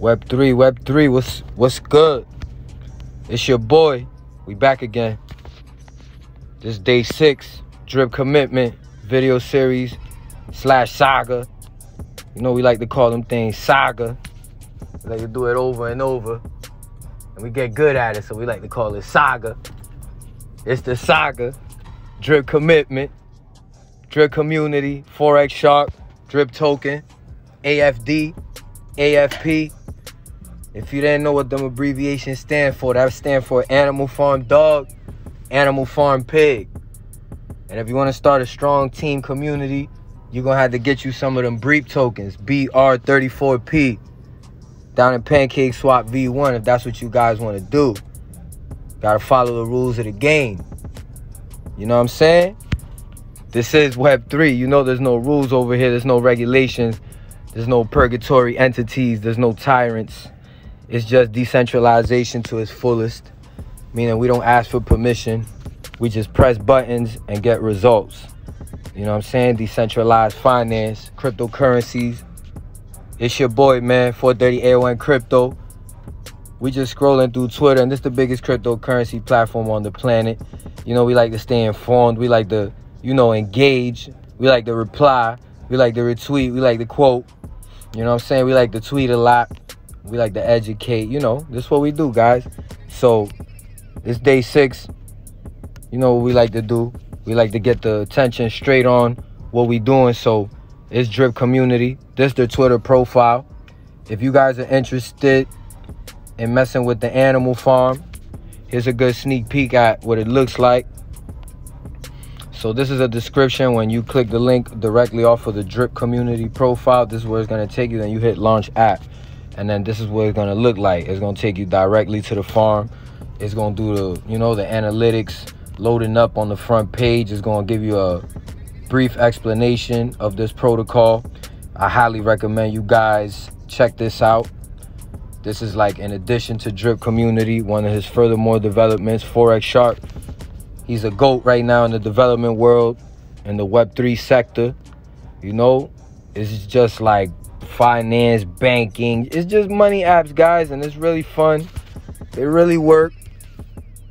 Web three, Web three. What's what's good? It's your boy. We back again. This day six drip commitment video series slash saga. You know we like to call them things saga. We like to do it over and over, and we get good at it, so we like to call it saga. It's the saga, drip commitment, drip community, forex shark, drip token, AFD, AFP. If you didn't know what them abbreviations stand for, that stand for Animal Farm Dog, Animal Farm Pig. And if you want to start a strong team community, you're going to have to get you some of them BREEP tokens, BR34P, down in Pancake Swap V1 if that's what you guys want to do. Got to follow the rules of the game. You know what I'm saying? This is Web3. You know there's no rules over here. There's no regulations. There's no purgatory entities. There's no tyrants. It's just decentralization to its fullest, meaning we don't ask for permission. We just press buttons and get results. You know what I'm saying? Decentralized finance, cryptocurrencies. It's your boy, man, 430 AON Crypto. We just scrolling through Twitter, and this is the biggest cryptocurrency platform on the planet. You know, we like to stay informed. We like to, you know, engage. We like to reply. We like to retweet. We like to quote. You know what I'm saying? We like to tweet a lot. We like to educate. You know, this is what we do, guys. So, it's day six. You know what we like to do? We like to get the attention straight on what we doing. So, it's Drip Community. This is their Twitter profile. If you guys are interested in messing with the animal farm, here's a good sneak peek at what it looks like. So this is a description. When you click the link directly off of the Drip Community profile, this is where it's going to take you. Then you hit Launch App. And then this is what it's going to look like. It's going to take you directly to the farm. It's going to do the, you know, the analytics loading up on the front page. It's going to give you a brief explanation of this protocol. I highly recommend you guys check this out. This is like in addition to Drip Community, one of his furthermore developments, Forex Shark He's a GOAT right now in the development world, in the Web3 sector. You know, it's just like finance, banking. It's just money apps, guys, and it's really fun. They really work.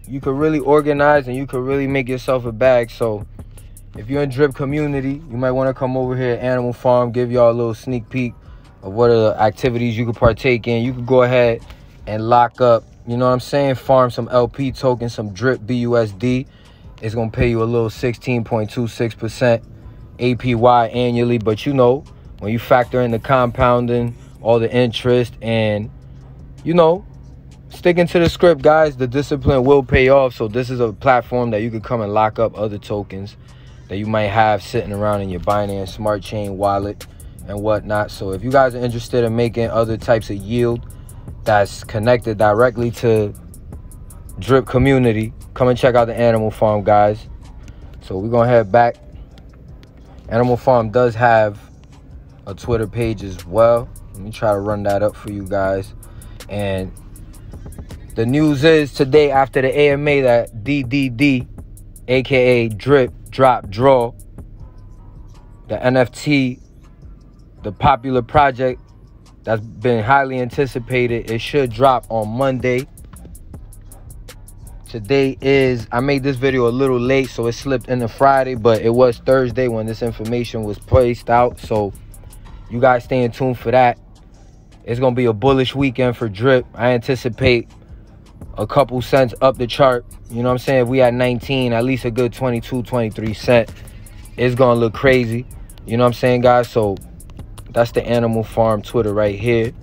You could really organize and you could really make yourself a bag. So if you're in Drip community, you might want to come over here Animal Farm, give y'all a little sneak peek of what are the activities you could partake in. You could go ahead and lock up, you know what I'm saying? Farm some LP tokens, some Drip BUSD it's going to pay you a little 16.26% APY annually. But you know, when you factor in the compounding, all the interest, and you know, sticking to the script, guys, the discipline will pay off. So this is a platform that you could come and lock up other tokens that you might have sitting around in your Binance Smart Chain wallet and whatnot. So if you guys are interested in making other types of yield that's connected directly to Drip Community, come and check out the Animal Farm, guys. So we're going to head back. Animal Farm does have a Twitter page as well. Let me try to run that up for you guys. And the news is today after the AMA that DDD, aka Drip, Drop, Draw, the NFT, the popular project that's been highly anticipated, it should drop on Monday. Today is, I made this video a little late, so it slipped into Friday, but it was Thursday when this information was placed out. So you guys stay in tune for that. It's to be a bullish weekend for Drip. I anticipate a couple cents up the chart. You know what I'm saying? If we at 19, at least a good 22, 23 cent. It's to look crazy. You know what I'm saying, guys? So that's the Animal Farm Twitter right here.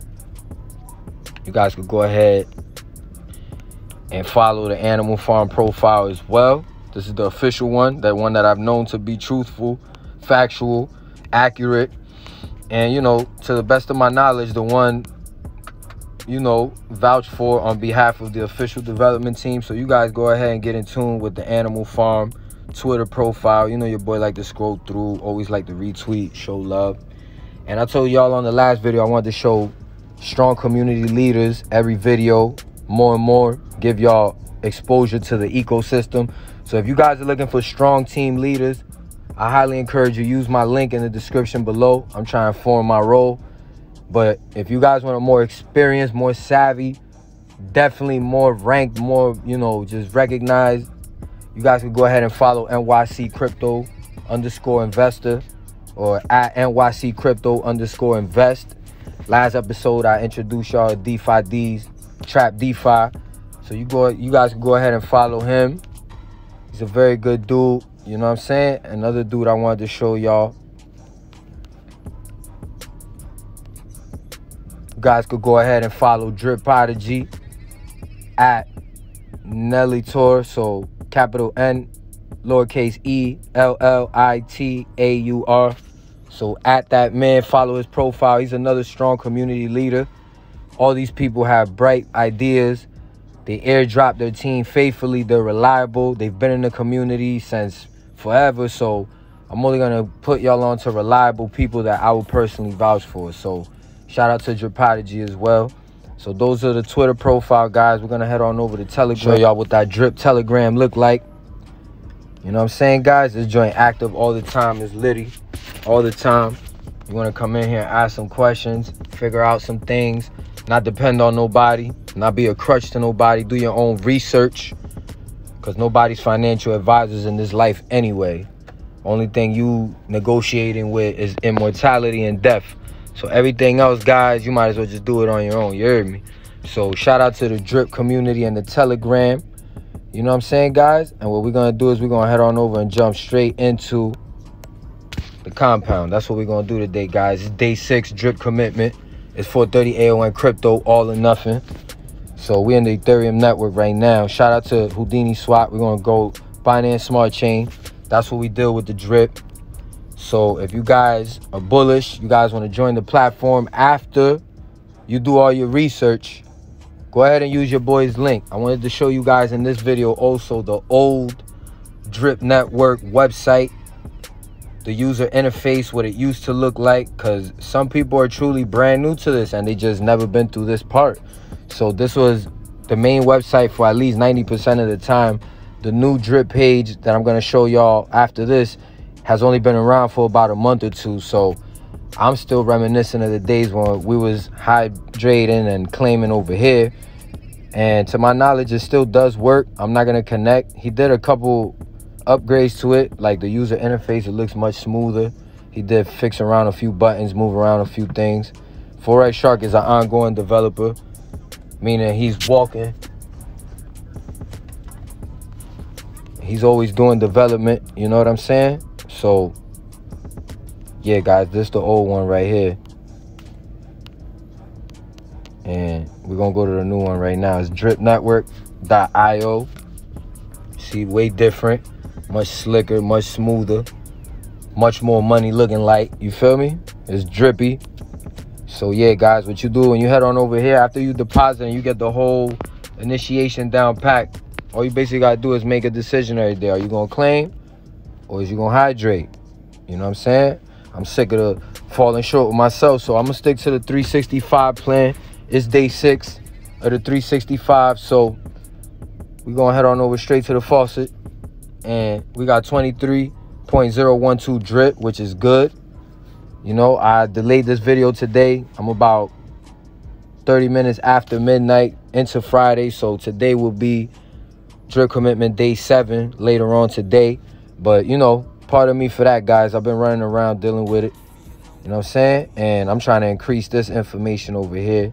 You guys could go ahead and follow the Animal Farm profile as well. This is the official one, that one that I've known to be truthful, factual, accurate, and you know, to the best of my knowledge, the one you know, vouch for on behalf of the official development team. So you guys go ahead and get in tune with the Animal Farm Twitter profile. You know your boy like to scroll through, always like to retweet, show love. And I told y'all on the last video I wanted to show strong community leaders every video more and more, give y'all exposure to the ecosystem. So if you guys are looking for strong team leaders, I highly encourage you use my link in the description below. I'm trying to form my role But if you guys want a more experienced, more savvy, definitely more ranked, more, you know, just recognized, you guys can go ahead and follow NYC Crypto underscore investor or at NYC Crypto underscore invest. Last episode, I introduced y'all DeFi D's, Trap DeFi. So you go, you guys can go ahead and follow him. He's a very good dude. You know what I'm saying? Another dude I wanted to show y'all. You guys could go ahead and follow Dripodigy at Nelly Tour. So capital N, lowercase e, L L I T A U R. So at that man, follow his profile. He's another strong community leader. All these people have bright ideas they airdrop their team faithfully. They're reliable. They've been in the community since forever. So I'm only going to put y'all on to reliable people that I would personally vouch for. So shout out to Dripodigy as well. So those are the Twitter profile guys. We're going to head on over to Telegram. Show y'all what that drip Telegram look like. You know what I'm saying, guys? This joint active all the time. It's litty all the time. You want to come in here and ask some questions, figure out some things, not depend on nobody, not be a crutch to nobody. Do your own research because nobody's financial advisors in this life anyway. Only thing you negotiating with is immortality and death. So everything else, guys, you might as well just do it on your own. You heard me? So shout out to the drip community and the telegram. You know what I'm saying, guys? And what we're gonna do is we're gonna head on over and jump straight into the compound. That's what we're gonna do today, guys. It's day six drip commitment. It's 430 AON crypto, all or nothing. So we're in the Ethereum network right now. Shout out to Houdini Swap. We're gonna go Binance Smart Chain. That's what we deal with the drip. So if you guys are bullish, you guys want to join the platform after you do all your research, go ahead and use your boy's link. I wanted to show you guys in this video also the old drip network website the user interface, what it used to look like, because some people are truly brand new to this and they just never been through this part. So this was the main website for at least 90% of the time. The new drip page that I'm going to show y'all after this has only been around for about a month or two. So I'm still reminiscing of the days when we was hydrating and claiming over here. And to my knowledge, it still does work. I'm not going to connect. He did a couple upgrades to it, like the user interface, it looks much smoother. He did fix around a few buttons, move around a few things. Forex Shark is an ongoing developer, meaning he's walking. He's always doing development, you know what I'm saying? So, yeah, guys, this the old one right here. And we're going to go to the new one right now. It's dripnetwork.io. See, way different much slicker, much smoother, much more money looking like. You feel me? It's drippy. So yeah, guys, what you do when you head on over here after you deposit and you get the whole initiation down packed, all you basically gotta do is make a decision every day. Are you gonna claim or is you gonna hydrate? You know what I'm saying? I'm sick of the falling short with myself, so I'm gonna stick to the 365 plan. It's day six of the 365, so we're gonna head on over straight to the faucet and we got 23.012 drip which is good you know i delayed this video today. I'm about 30 minutes after midnight into friday so today will be drip commitment day seven later on today. But you know part of me for that guys i've been running around dealing with it. You know what i'm saying? And i'm trying to increase this information over here.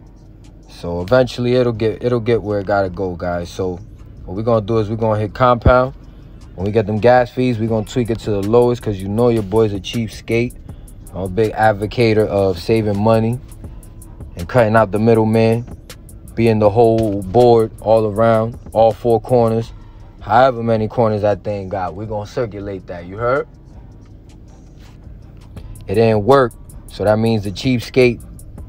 So eventually it'll get it'll get where it gotta go guys. So what we're gonna do is we're gonna hit compound. When we get them gas fees, we're to tweak it to the lowest because you know your boy's a cheapskate. I'm a big advocate of saving money and cutting out the middleman, being the whole board all around, all four corners. However many corners that thing got, we're going to circulate that. You heard? It didn't work. So that means the cheapskate,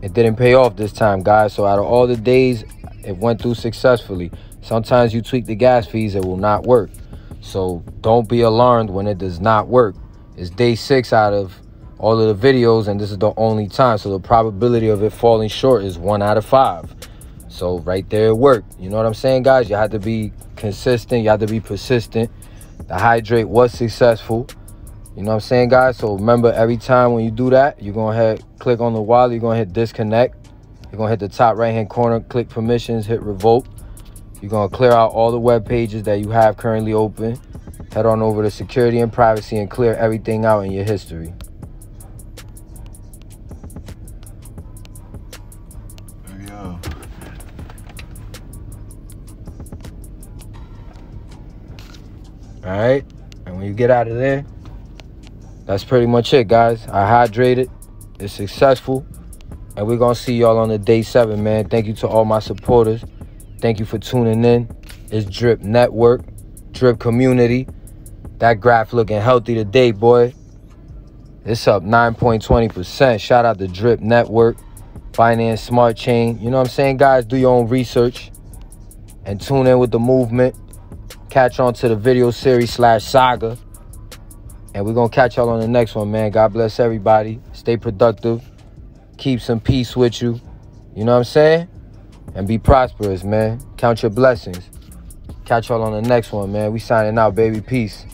it didn't pay off this time, guys. So out of all the days, it went through successfully. Sometimes you tweak the gas fees, it will not work. So don't be alarmed when it does not work. It's day six out of all of the videos, and this is the only time. So the probability of it falling short is one out of five. So right there it worked. You know what I'm saying, guys? You have to be consistent. You have to be persistent. The hydrate was successful. You know what I'm saying, guys? So remember, every time when you do that, you're to hit, click on the wallet. You're to hit disconnect. You're to hit the top right-hand corner, click permissions, hit revoke. You're to clear out all the web pages that you have currently open. Head on over to security and privacy and clear everything out in your history. All right. And when you get out of there, that's pretty much it, guys. I hydrated. It's successful. And we're to see y'all on the day seven, man. Thank you to all my supporters. Thank you for tuning in. It's Drip Network, Drip Community. That graph looking healthy today, boy. It's up 9.20%. Shout out to Drip Network, Binance Smart Chain. You know what I'm saying, guys? Do your own research and tune in with the movement catch on to the video series slash saga. And we're going to catch y'all on the next one, man. God bless everybody. Stay productive. Keep some peace with you. You know what I'm saying? And be prosperous, man. Count your blessings. Catch y'all on the next one, man. We signing out, baby. Peace.